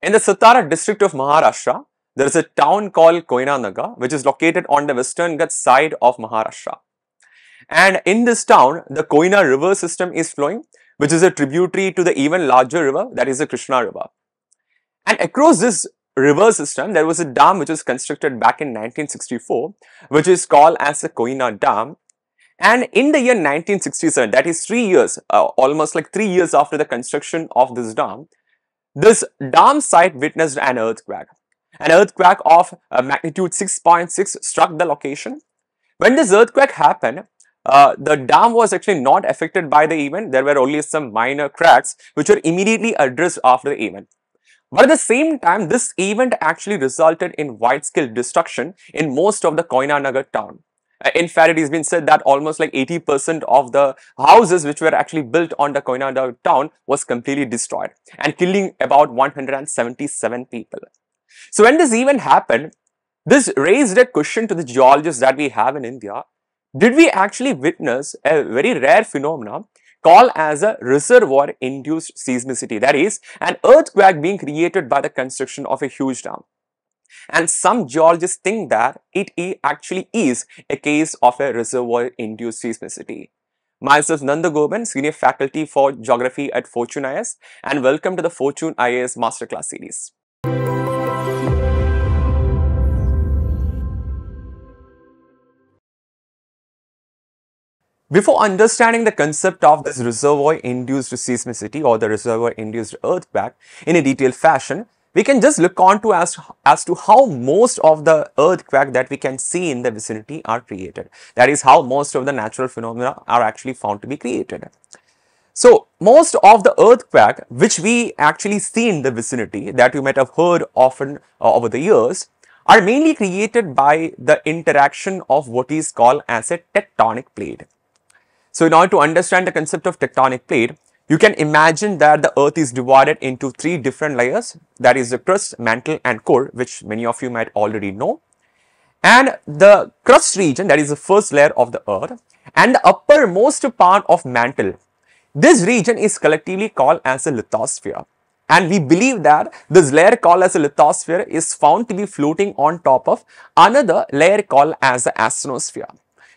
In the Satara district of Maharashtra, there is a town called Koynanagar, which is located on the western side of Maharashtra. And in this town, the Koyna river system is flowing, which is a tributary to the even larger river, that is the Krishna river. And across this river system, there was a dam which was constructed back in 1964, which is called as the Koyna Dam. And in the year 1967, that is three years, uh, almost like three years after the construction of this dam, this dam site witnessed an earthquake. An earthquake of uh, magnitude 6.6 struck the location. When this earthquake happened, uh, the dam was actually not affected by the event. There were only some minor cracks which were immediately addressed after the event. But at the same time, this event actually resulted in wide-scale destruction in most of the Koynanagar town. Uh, in fact, it has been said that almost like 80% of the houses which were actually built on the Koynanagar town was completely destroyed and killing about 177 people. So when this event happened, this raised a question to the geologists that we have in India. Did we actually witness a very rare phenomenon called as a reservoir induced seismicity that is an earthquake being created by the construction of a huge dam and some geologists think that it actually is a case of a reservoir induced seismicity. Myself Nanda Gopan, Senior Faculty for Geography at Fortune IAS and welcome to the Fortune IAS Masterclass series. Before understanding the concept of this reservoir-induced seismicity or the reservoir-induced earthquake in a detailed fashion, we can just look on to as, as to how most of the earthquake that we can see in the vicinity are created. That is how most of the natural phenomena are actually found to be created. So, most of the earthquake which we actually see in the vicinity that you might have heard often uh, over the years are mainly created by the interaction of what is called as a tectonic plate. So in order to understand the concept of tectonic plate, you can imagine that the earth is divided into three different layers that is the crust, mantle and core which many of you might already know. And the crust region that is the first layer of the earth and the uppermost part of mantle. This region is collectively called as a lithosphere. And we believe that this layer called as a lithosphere is found to be floating on top of another layer called as the asthenosphere.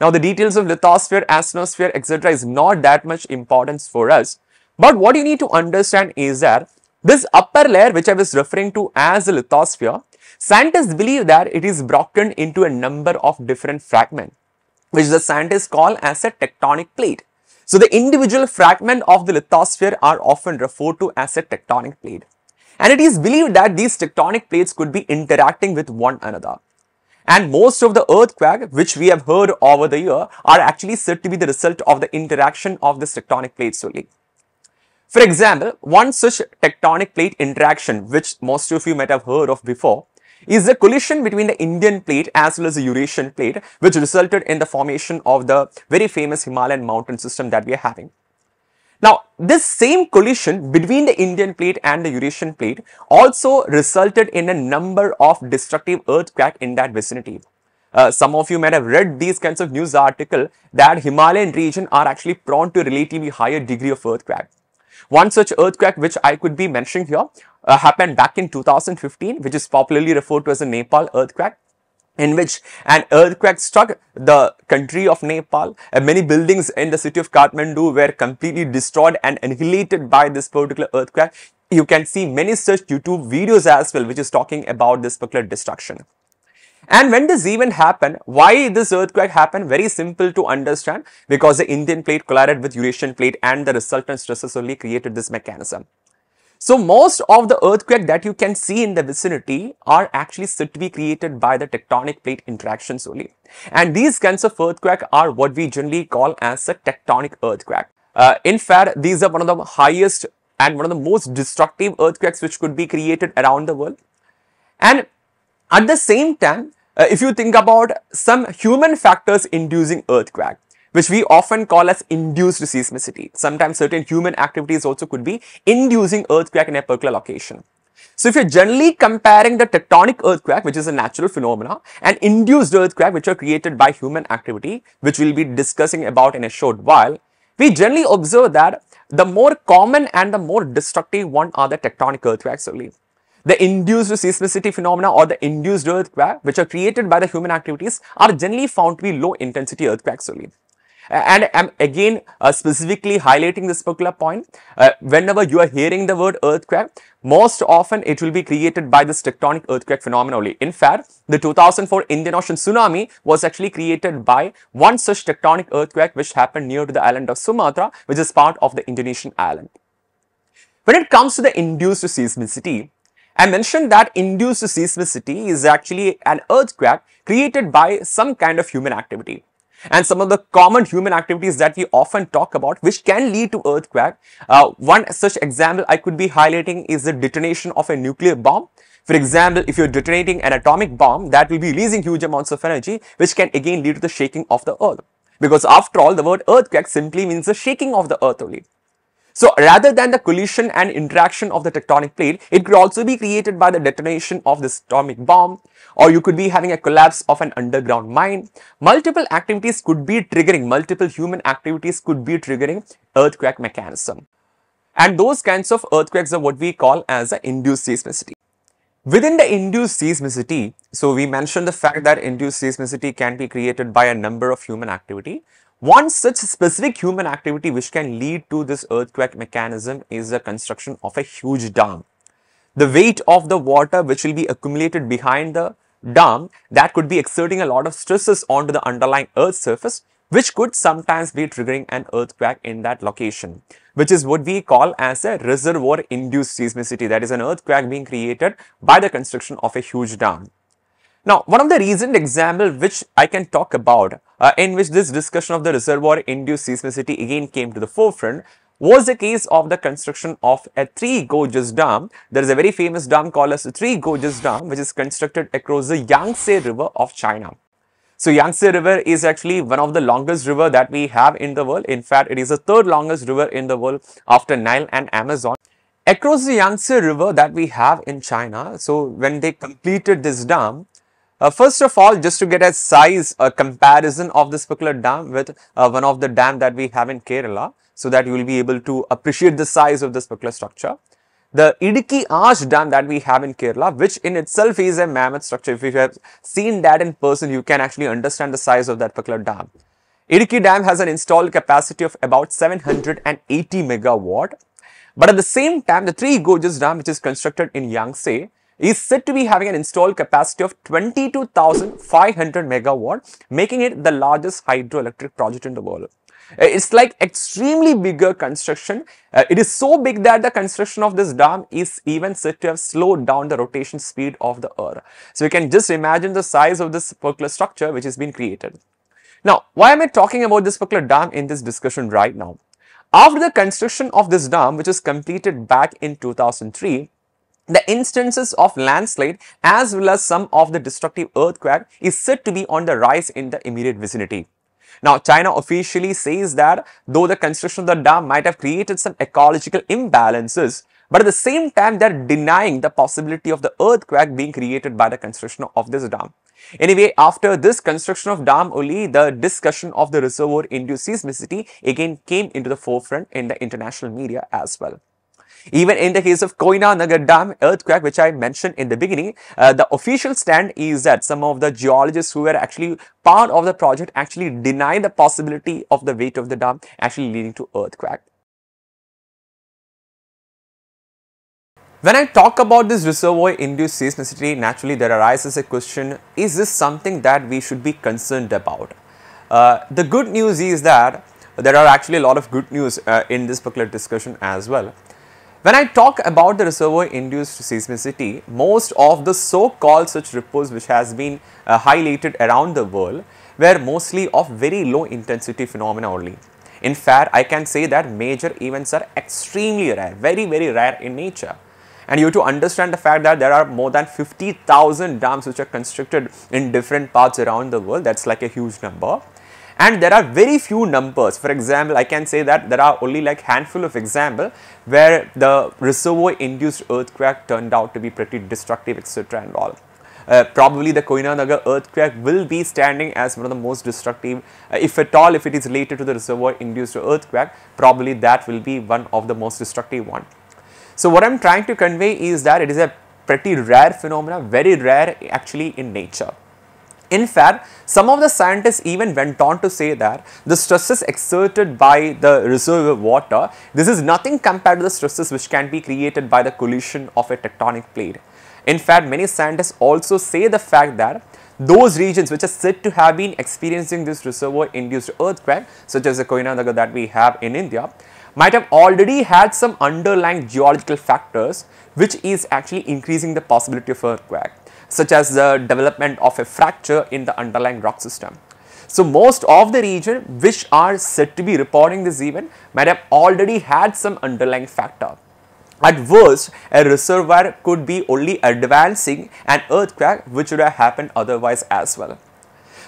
Now, the details of lithosphere, asthenosphere, etc. is not that much importance for us. But what you need to understand is that this upper layer which I was referring to as the lithosphere, scientists believe that it is broken into a number of different fragments, which the scientists call as a tectonic plate. So, the individual fragment of the lithosphere are often referred to as a tectonic plate. And it is believed that these tectonic plates could be interacting with one another. And most of the earthquake which we have heard over the year are actually said to be the result of the interaction of the tectonic plates only. For example, one such tectonic plate interaction which most of you might have heard of before is the collision between the Indian plate as well as the Eurasian plate which resulted in the formation of the very famous Himalayan mountain system that we are having. Now, this same collision between the Indian plate and the Eurasian plate also resulted in a number of destructive earthquakes in that vicinity. Uh, some of you might have read these kinds of news article that Himalayan region are actually prone to relatively higher degree of earthquake. One such earthquake which I could be mentioning here uh, happened back in 2015 which is popularly referred to as the Nepal earthquake in which an earthquake struck the country of Nepal and many buildings in the city of Kathmandu were completely destroyed and annihilated by this particular earthquake. You can see many such YouTube videos as well which is talking about this particular destruction. And when this event happened, why this earthquake happened? Very simple to understand because the Indian plate collided with Eurasian plate and the resultant stresses only created this mechanism. So most of the earthquake that you can see in the vicinity are actually said to be created by the tectonic plate interactions only. And these kinds of earthquake are what we generally call as a tectonic earthquake. Uh, in fact, these are one of the highest and one of the most destructive earthquakes which could be created around the world. And at the same time, uh, if you think about some human factors inducing earthquake, which we often call as induced seismicity. Sometimes certain human activities also could be inducing earthquake in a particular location. So if you're generally comparing the tectonic earthquake, which is a natural phenomena, and induced earthquake, which are created by human activity, which we'll be discussing about in a short while, we generally observe that the more common and the more destructive one are the tectonic earthquakes only. The induced seismicity phenomena or the induced earthquake which are created by the human activities are generally found to be low intensity earthquakes only. And I'm again uh, specifically highlighting this particular point. Uh, whenever you are hearing the word earthquake, most often it will be created by this tectonic earthquake phenomenon only. In fact, the 2004 Indian Ocean tsunami was actually created by one such tectonic earthquake which happened near to the island of Sumatra, which is part of the Indonesian island. When it comes to the induced seismicity, I mentioned that induced seismicity is actually an earthquake created by some kind of human activity. And some of the common human activities that we often talk about which can lead to earthquake. Uh, one such example I could be highlighting is the detonation of a nuclear bomb. For example, if you're detonating an atomic bomb, that will be releasing huge amounts of energy, which can again lead to the shaking of the earth. Because after all, the word earthquake simply means the shaking of the earth only. So rather than the collision and interaction of the tectonic plate, it could also be created by the detonation of this atomic bomb or you could be having a collapse of an underground mine. Multiple activities could be triggering, multiple human activities could be triggering earthquake mechanism. And those kinds of earthquakes are what we call as the induced seismicity. Within the induced seismicity, so we mentioned the fact that induced seismicity can be created by a number of human activity. One such specific human activity which can lead to this earthquake mechanism is the construction of a huge dam. The weight of the water which will be accumulated behind the dam that could be exerting a lot of stresses onto the underlying earth surface which could sometimes be triggering an earthquake in that location which is what we call as a reservoir induced seismicity that is an earthquake being created by the construction of a huge dam. Now, one of the recent example which I can talk about uh, in which this discussion of the reservoir induced seismicity again came to the forefront was the case of the construction of a Three Gorges Dam. There is a very famous dam called as the Three Gorges Dam which is constructed across the Yangtze River of China. So Yangtze River is actually one of the longest river that we have in the world. In fact, it is the third longest river in the world after Nile and Amazon. Across the Yangtze River that we have in China, so when they completed this dam, uh, first of all, just to get a size, a comparison of this particular dam with uh, one of the dam that we have in Kerala, so that you will be able to appreciate the size of this particular structure. The Idukki Arch Dam that we have in Kerala, which in itself is a mammoth structure. If you have seen that in person, you can actually understand the size of that particular dam. Idukki Dam has an installed capacity of about 780 megawatt. But at the same time, the Three Gorges Dam, which is constructed in Yangtze, is said to be having an installed capacity of 22,500 megawatt, making it the largest hydroelectric project in the world. Uh, it's like extremely bigger construction. Uh, it is so big that the construction of this dam is even said to have slowed down the rotation speed of the earth. So you can just imagine the size of this particular structure which has been created. Now, why am I talking about this particular dam in this discussion right now? After the construction of this dam, which was completed back in 2003, the instances of landslide as well as some of the destructive earthquake is said to be on the rise in the immediate vicinity. Now, China officially says that though the construction of the dam might have created some ecological imbalances, but at the same time, they're denying the possibility of the earthquake being created by the construction of this dam. Anyway, after this construction of dam only, the discussion of the reservoir induced seismicity again came into the forefront in the international media as well. Even in the case of Koyna Nagar Dam earthquake, which I mentioned in the beginning, uh, the official stand is that some of the geologists who were actually part of the project actually deny the possibility of the weight of the dam actually leading to earthquake. When I talk about this reservoir induced seismicity, naturally there arises a question, is this something that we should be concerned about? Uh, the good news is that there are actually a lot of good news uh, in this particular discussion as well. When I talk about the reservoir induced seismicity, most of the so-called such reports which has been uh, highlighted around the world were mostly of very low intensity phenomena only. In fact, I can say that major events are extremely rare, very very rare in nature. And you have to understand the fact that there are more than 50,000 dams which are constructed in different parts around the world. That's like a huge number and there are very few numbers for example i can say that there are only like handful of example where the reservoir induced earthquake turned out to be pretty destructive etc and all uh, probably the Koyna Nagar earthquake will be standing as one of the most destructive, uh, if at all, if it is related to the reservoir induced earthquake, probably that will be one of the most destructive one. So what I'm trying to convey is that it is a pretty rare phenomena, very rare actually in nature. In fact, some of the scientists even went on to say that the stresses exerted by the reservoir water, this is nothing compared to the stresses which can be created by the collision of a tectonic plate. In fact, many scientists also say the fact that those regions which are said to have been experiencing this reservoir induced earthquake such as the Koyana that we have in India might have already had some underlying geological factors which is actually increasing the possibility of earthquake such as the development of a fracture in the underlying rock system. So, most of the region which are said to be reporting this event might have already had some underlying factor. At worst, a reservoir could be only advancing an earthquake which would have happened otherwise as well.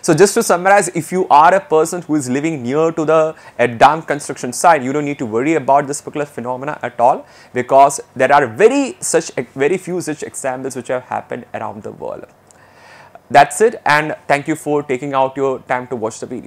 So just to summarize, if you are a person who is living near to the a dam construction site, you don't need to worry about this particular phenomena at all because there are very such very few such examples which have happened around the world. That's it and thank you for taking out your time to watch the video.